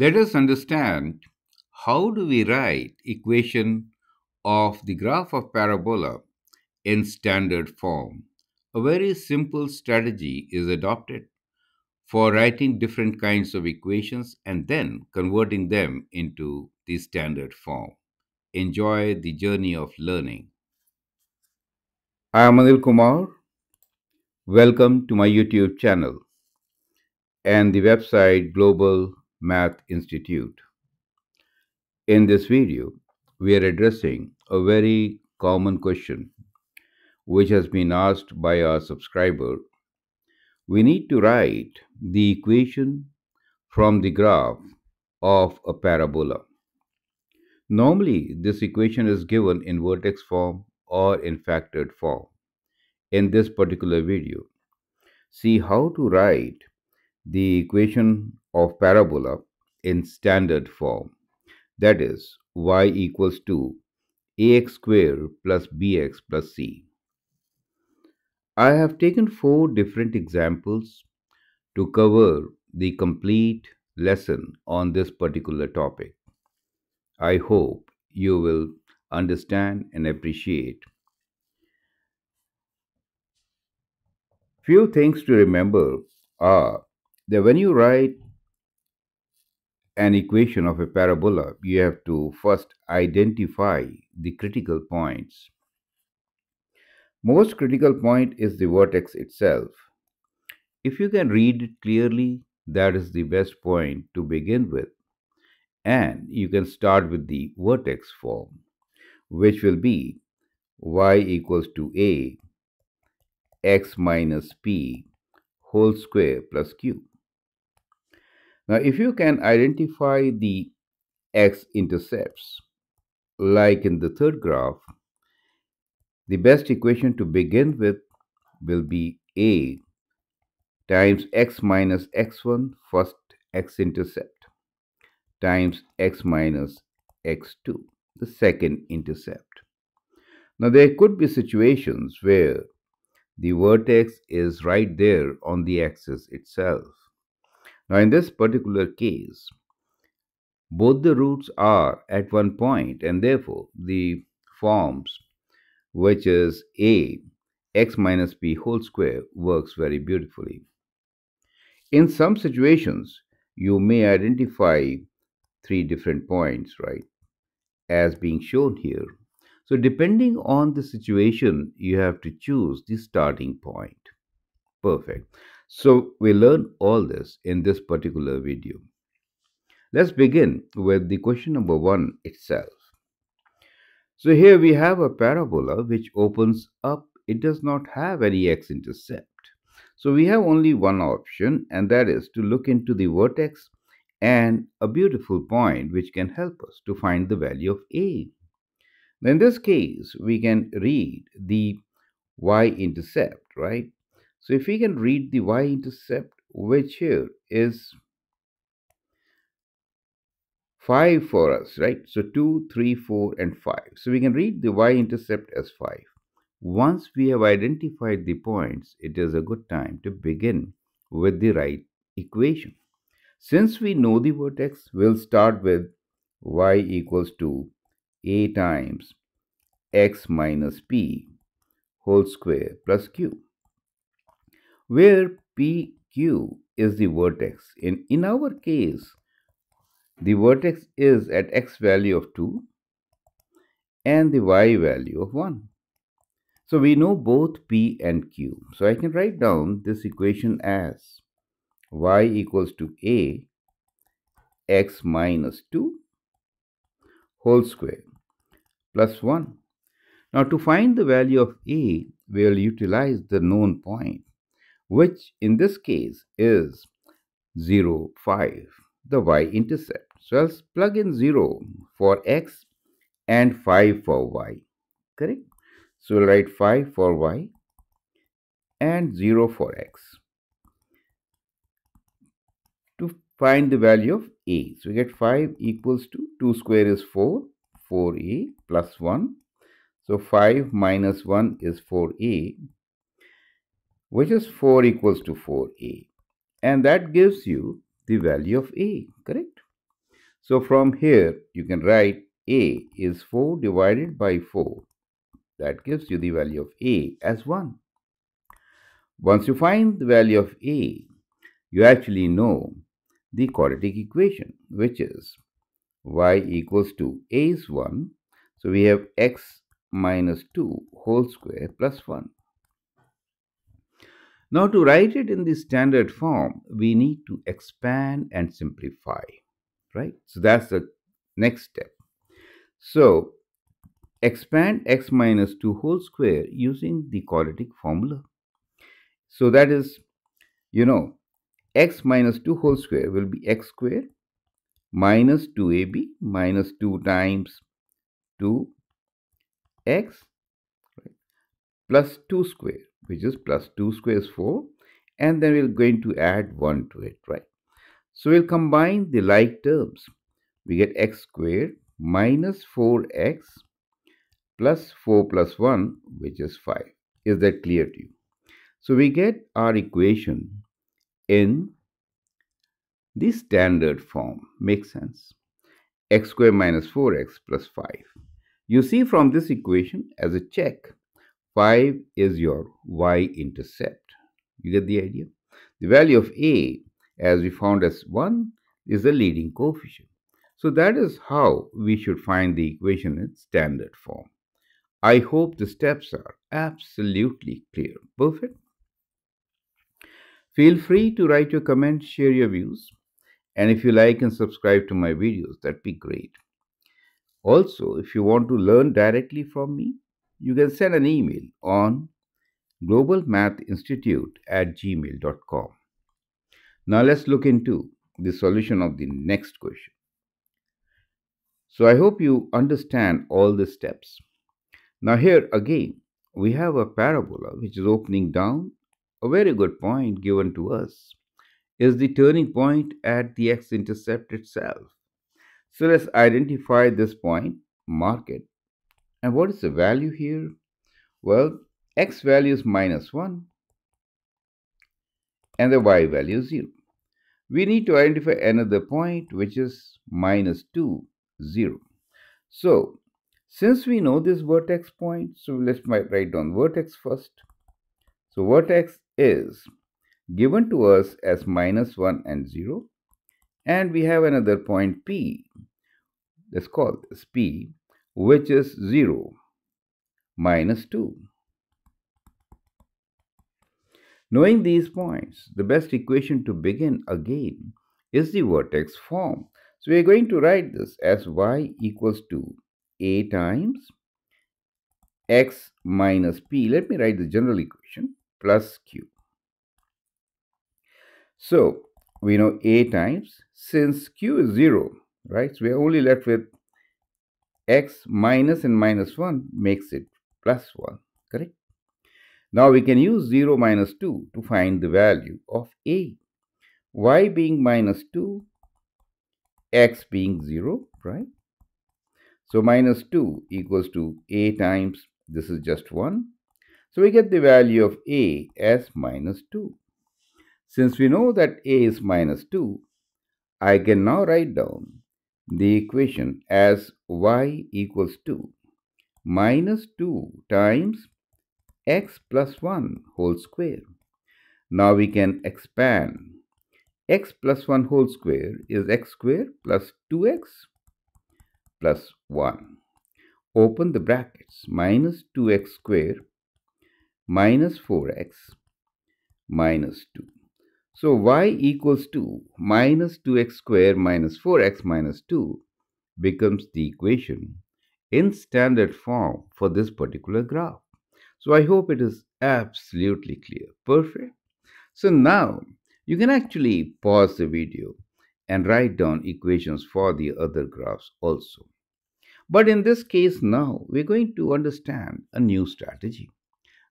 Let us understand how do we write equation of the graph of parabola in standard form. A very simple strategy is adopted for writing different kinds of equations and then converting them into the standard form. Enjoy the journey of learning. I am Anil Kumar. Welcome to my YouTube channel and the website Global Math Institute. In this video, we are addressing a very common question which has been asked by our subscriber. We need to write the equation from the graph of a parabola. Normally, this equation is given in vertex form or in factored form. In this particular video, see how to write the equation of parabola in standard form. That is, y equals to ax square plus bx plus c. I have taken four different examples to cover the complete lesson on this particular topic. I hope you will understand and appreciate. Few things to remember are that when you write an equation of a parabola, you have to first identify the critical points. Most critical point is the vertex itself. If you can read it clearly, that is the best point to begin with. And you can start with the vertex form, which will be y equals to a x minus p whole square plus q. Now, if you can identify the x-intercepts, like in the third graph, the best equation to begin with will be a times x minus x1 first x-intercept times x minus x2 the second intercept. Now there could be situations where the vertex is right there on the axis itself. Now in this particular case, both the roots are at one point and therefore the forms which is a x minus b whole square works very beautifully. In some situations, you may identify three different points, right, as being shown here. So depending on the situation, you have to choose the starting point. Perfect. So we learn all this in this particular video. Let's begin with the question number one itself. So here we have a parabola which opens up. It does not have any x-intercept. So we have only one option and that is to look into the vertex and a beautiful point which can help us to find the value of a. In this case, we can read the y-intercept, right? So if we can read the y-intercept, which here is 5 for us, right? So 2, 3, 4, and 5. So we can read the y-intercept as 5. Once we have identified the points, it is a good time to begin with the right equation. Since we know the vertex, we'll start with y equals to a times x minus p whole square plus q, where pq is the vertex. In, in our case, the vertex is at x value of 2 and the y value of 1. So we know both p and q. So I can write down this equation as y equals to a x minus 2 whole square plus 1. Now to find the value of a, we'll utilize the known point, which in this case is 0, 5, the y-intercept. So I'll plug in 0 for x and 5 for y. Correct? So we'll write 5 for y and 0 for x. To find the value of a, so we get 5 equals to 2 square is 4, 4a plus 1. So 5 minus 1 is 4a, which is 4 equals to 4a. And that gives you the value of a, correct? So from here, you can write a is 4 divided by 4. That gives you the value of a as 1. Once you find the value of a, you actually know the quadratic equation, which is y equals to a is 1. So we have x minus 2 whole square plus 1. Now to write it in the standard form, we need to expand and simplify, right? So that's the next step. So expand x minus 2 whole square using the quadratic formula. So that is, you know, x minus 2 whole square will be x square minus 2ab minus 2 times 2x plus 2 square which is plus 2 square is 4 and then we're going to add 1 to it right? So we'll combine the like terms. We get x squared minus 4x plus 4 plus 1 which is 5 is that clear to you? So we get our equation in the standard form. Makes sense? x squared minus 4x plus 5 you see from this equation as a check 5 is your y-intercept. You get the idea? The value of a, as we found as 1, is the leading coefficient. So that is how we should find the equation in standard form. I hope the steps are absolutely clear. Perfect. Feel free to write your comments, share your views, and if you like and subscribe to my videos, that'd be great. Also, if you want to learn directly from me, you can send an email on globalmathinstitute at gmail.com. Now let's look into the solution of the next question. So I hope you understand all the steps. Now here again, we have a parabola which is opening down. A very good point given to us is the turning point at the x-intercept itself. So let's identify this point, mark it, and what is the value here? Well, x value is minus 1 and the y value is 0. We need to identify another point which is minus 2, 0. So, since we know this vertex point, so let's write down vertex first. So, vertex is given to us as minus 1 and 0 and we have another point P. Let's call this P which is 0 minus 2. Knowing these points, the best equation to begin again is the vertex form. So we are going to write this as y equals to a times x minus p. Let me write the general equation plus q. So we know a times, since q is 0, right? So we are only left with x minus and minus 1 makes it plus 1, correct? Now we can use 0 minus 2 to find the value of a. y being minus 2, x being 0, right? So minus 2 equals to a times, this is just 1. So we get the value of a as minus 2. Since we know that a is minus 2, I can now write down the equation as y equals to minus 2 times x plus 1 whole square. Now we can expand. x plus 1 whole square is x square plus 2x plus 1. Open the brackets. Minus 2x square minus 4x minus 2. So y equals to minus 2x square minus 4x minus 2 becomes the equation in standard form for this particular graph. So I hope it is absolutely clear. Perfect. So now you can actually pause the video and write down equations for the other graphs also. But in this case now, we're going to understand a new strategy.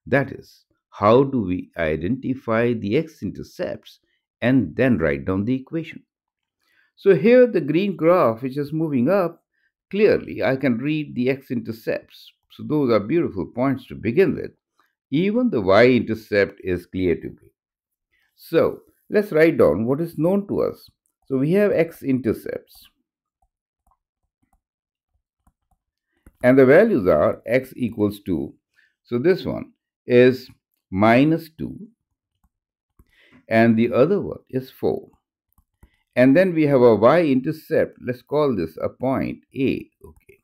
That is, how do we identify the x-intercepts and then write down the equation? So here the green graph which is moving up, clearly I can read the x-intercepts. So those are beautiful points to begin with. Even the y-intercept is clear to me. So let's write down what is known to us. So we have x-intercepts. And the values are x equals 2. So this one is minus 2 and the other one is 4. And then we have a y-intercept. Let's call this a point A. Okay.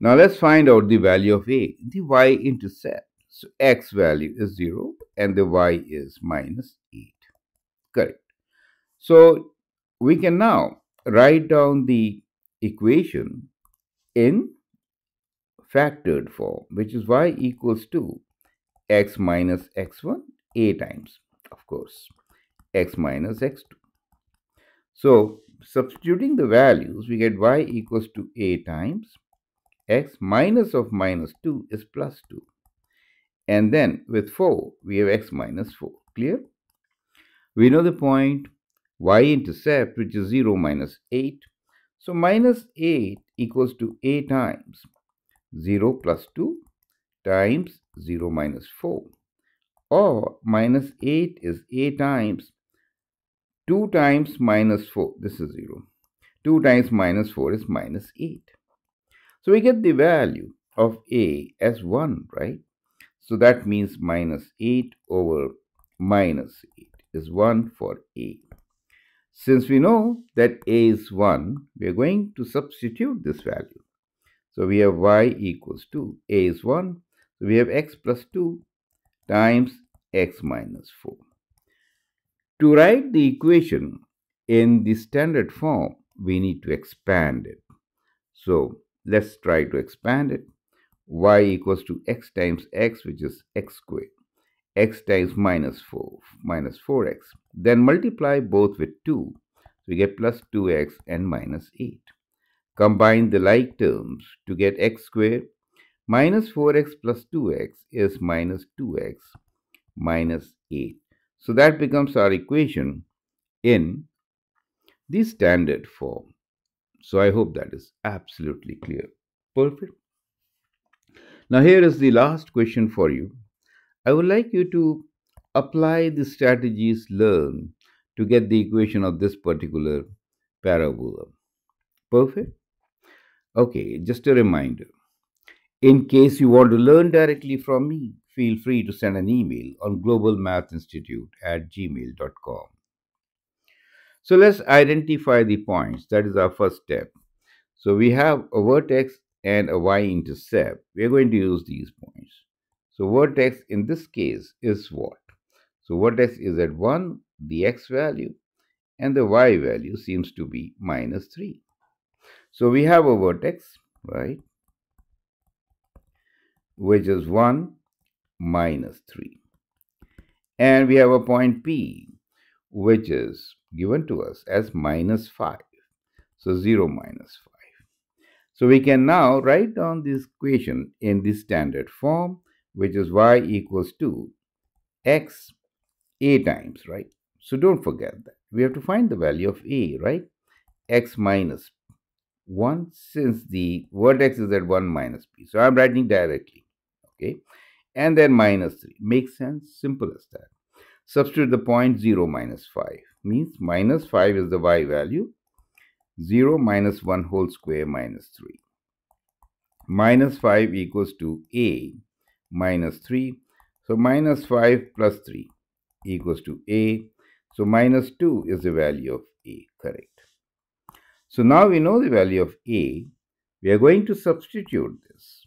Now let's find out the value of A, the y-intercept. So x value is 0 and the y is minus 8. Correct. So we can now write down the equation in factored form, which is y equals to x minus x1 a times, of course, x minus x2. So, substituting the values, we get y equals to a times x minus of minus 2 is plus 2. And then with 4, we have x minus 4. Clear? We know the point y-intercept, which is 0 minus 8. So minus 8 equals to a times 0 plus 2 times 0 minus 4 or minus 8 is a times 2 times minus 4 this is 0 2 times minus 4 is minus 8 so we get the value of a as 1 right? So that means minus 8 over minus 8 is 1 for a. Since we know that a is 1 we are going to substitute this value. So we have y equals to a is 1 so we have x plus 2 times x minus 4. To write the equation in the standard form, we need to expand it. So let's try to expand it. y equals to x times x, which is x squared. x times minus 4, minus 4x. Then multiply both with 2. So We get plus 2x and minus 8. Combine the like terms to get x squared Minus 4x plus 2x is minus 2x minus 8. So that becomes our equation in the standard form. So I hope that is absolutely clear. Perfect. Now here is the last question for you. I would like you to apply the strategies learned to get the equation of this particular parabola. Perfect? Okay, just a reminder. In case you want to learn directly from me, feel free to send an email on globalmathinstitute at gmail.com. So let's identify the points. That is our first step. So we have a vertex and a y-intercept. We are going to use these points. So vertex in this case is what? So vertex is at 1, the x value, and the y value seems to be minus 3. So we have a vertex, right? Which is 1 minus 3. And we have a point P, which is given to us as minus 5. So 0 minus 5. So we can now write down this equation in the standard form, which is y equals to x a times, right? So don't forget that. We have to find the value of a, right? x minus 1 since the vertex is at 1 minus p. So I'm writing directly okay? And then minus 3 makes sense? Simple as that. Substitute the point 0 minus 5 means minus 5 is the y value. 0 minus 1 whole square minus 3 minus 5 equals to a minus 3 so minus 5 plus 3 equals to a. So minus 2 is the value of a correct. So now we know the value of a. We are going to substitute this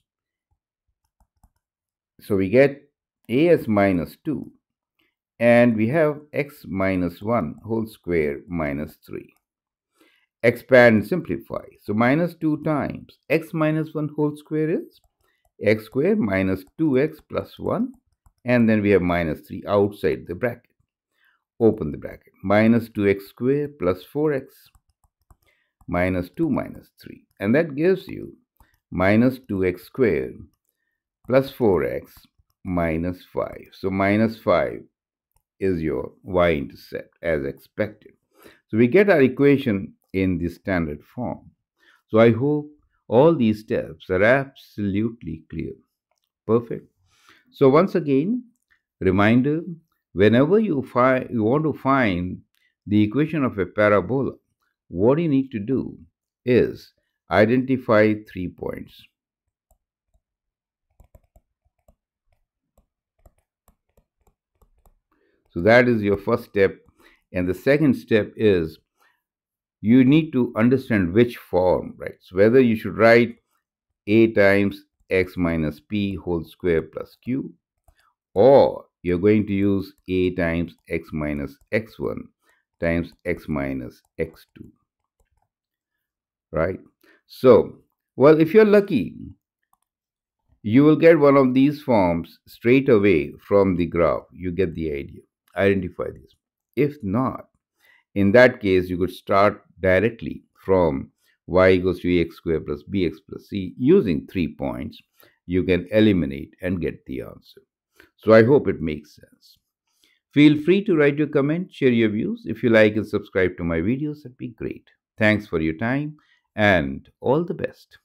so we get a as minus 2 and we have x minus 1 whole square minus 3. Expand and simplify. So minus 2 times x minus 1 whole square is x square minus 2x plus 1 and then we have minus 3 outside the bracket. Open the bracket. Minus 2x square plus 4x minus 2 minus 3 and that gives you minus 2x square plus 4x minus 5. So minus 5 is your y-intercept as expected. So we get our equation in the standard form. So I hope all these steps are absolutely clear. Perfect. So once again, reminder, whenever you, you want to find the equation of a parabola, what you need to do is Identify three points. So that is your first step. And the second step is you need to understand which form, right? So whether you should write a times x minus p whole square plus q or you're going to use a times x minus x1 times x minus x2 right so well if you're lucky you will get one of these forms straight away from the graph you get the idea identify this if not in that case you could start directly from y equals to ax squared plus bx plus c using three points you can eliminate and get the answer so I hope it makes sense. Feel free to write your comment, share your views. If you like and subscribe to my videos, that'd be great. Thanks for your time and all the best.